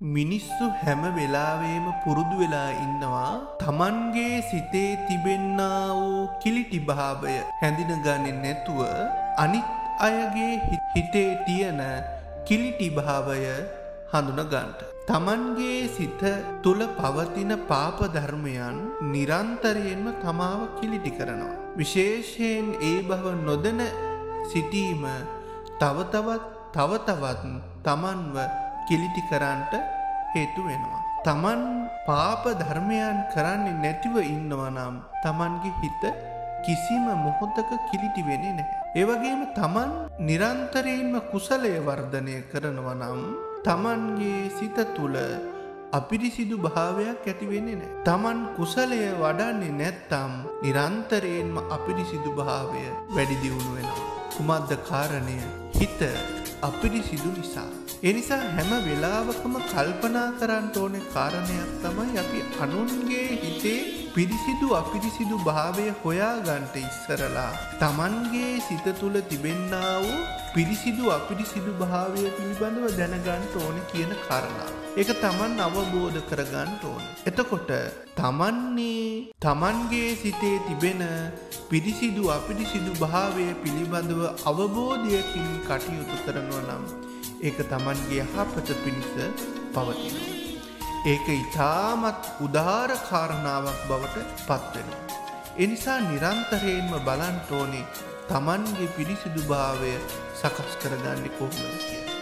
මිනිස්සු හැම වෙලාවේම පුරුදු වෙලා ඉන්නවා තමන්ගේ සිතේ තිබෙන්නා වූ කිලිටි භාවය හැඳින ගන්නේ නැතුව අනිත් අයගේ හිතේ තියෙන කිලිටි භාවය හඳුන ගන්නට. තමන්ගේ සිත තුල පවතින පාප ධර්මයන් නිරන්තරයෙන්ම තමාව කිලිටි කරනවා. විශේෂයෙන් ඒ බව නොදැන සිටීම තව තවත් තව තවත් තමන්ව කිලිටි කරන්නට හේතු වෙනවා. තමන් පාප ධර්මයන් කරන්නේ නැතිව ඉන්නවා නම් තමන්ගේ හිත කිසිම මොහොතක කිලිටි වෙන්නේ නැහැ. ඒ වගේම තමන් නිරන්තරයෙන්ම කුසලය වර්ධනය කරනවා නම් තමන්ගේ සිත තුළ අපිරිසිදු භාවයක් ඇති වෙන්නේ නැහැ. තමන් කුසලය වඩන්නේ නැත්තම් නිරන්තරයෙන්ම අපිරිසිදු භාවය වැඩි දියුණු වෙනවා. කුමක්ද කාරණය? හිත අපිරිසිදු නිසා. එනිසා හැම වෙලාවකම කල්පනා කරන්න ඕනේ කාරණයක් තමයි අපි අනුන්ගේ හිතේ පිරිසිදු අපිරිසිදු භාවය හොයාගන්ට ඉස්සරලා තමන්ගේ සිත තුළ තිබෙන්නා වූ පිරිසිදු අපිරිසිදු භාවය පිළිබඳව දැනගන්ට ඕන කියන කරලා. ඒක තමන් අවබෝධ කරගන්ට ඕන. එතකොට තමන්නේ තමන්ගේ සිතේ තිබෙන පිරිසිදු අපිරිසිදු භාවය පිළිබඳව අවබෝධයකින් කටයුතු කරනවා නම් ඒක තමන්ගේ යහපත පිණිස පවතිනවා. ඒක ඉතාමත් උදාර කාරණාවක් බවට පත්වෙනවා. එනිසා නිරන්තරයෙන්ම බලන්ට ඕනේ තමන්ගේ පිරිසිදු භාවය සකස් කරගන්නේ කොහොමද කියලා.